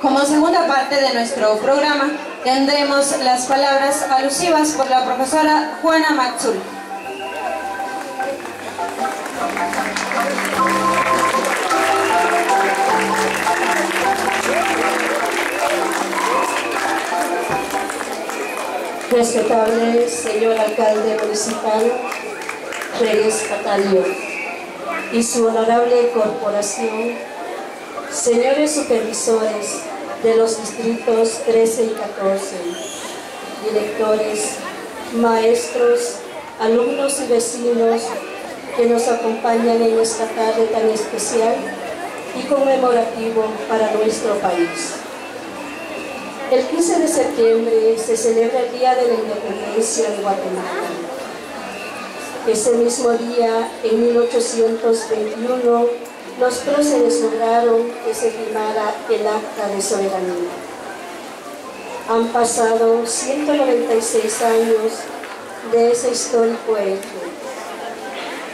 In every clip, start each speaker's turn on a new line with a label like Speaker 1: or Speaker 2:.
Speaker 1: Como segunda parte de nuestro programa, tendremos las palabras alusivas por la profesora Juana Maxul.
Speaker 2: Respetable señor alcalde municipal Reyes Catalio y su honorable corporación, señores supervisores de los distritos 13 y 14, directores, maestros, alumnos y vecinos que nos acompañan en esta tarde tan especial y conmemorativo para nuestro país. El 15 de septiembre se celebra el Día de la Independencia de Guatemala. Ese mismo día, en 1821, los próceres lograron que se firmara el Acta de Soberanía. Han pasado 196 años de ese histórico hecho.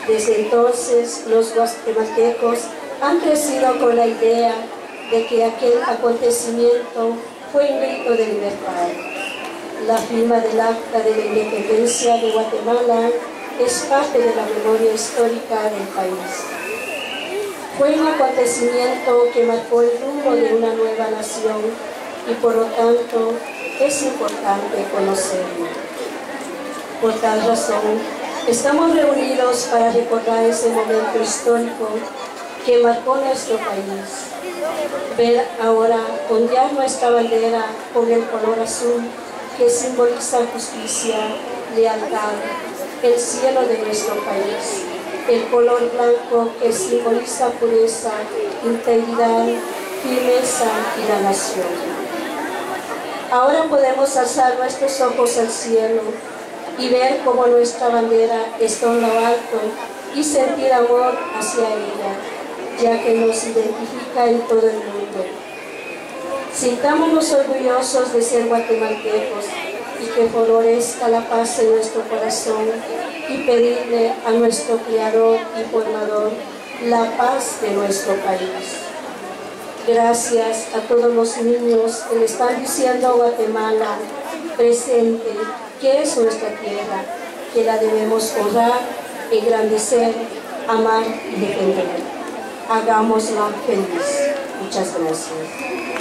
Speaker 2: Desde entonces, los guatemaltecos han crecido con la idea de que aquel acontecimiento fue un grito de libertad. La firma del Acta de la Independencia de Guatemala es parte de la memoria histórica del país. Fue un acontecimiento que marcó el rumbo de una nueva nación y por lo tanto es importante conocerlo. Por tal razón, estamos reunidos para recordar ese momento histórico que marcó nuestro país ver ahora ondear nuestra bandera con el color azul que simboliza justicia, lealtad, el cielo de nuestro país, el color blanco que simboliza pureza, integridad, firmeza y la nación. Ahora podemos alzar nuestros ojos al cielo y ver cómo nuestra bandera está en lo alto y sentir amor hacia ella ya que nos identifica en todo el mundo. Sintámonos orgullosos de ser guatemaltecos y que florezca la paz en nuestro corazón y pedirle a nuestro Creador y Formador la paz de nuestro país. Gracias a todos los niños que le están diciendo a Guatemala presente que es nuestra tierra, que la debemos honrar, engrandecer, amar y defender hagámosla feliz. Muchas gracias.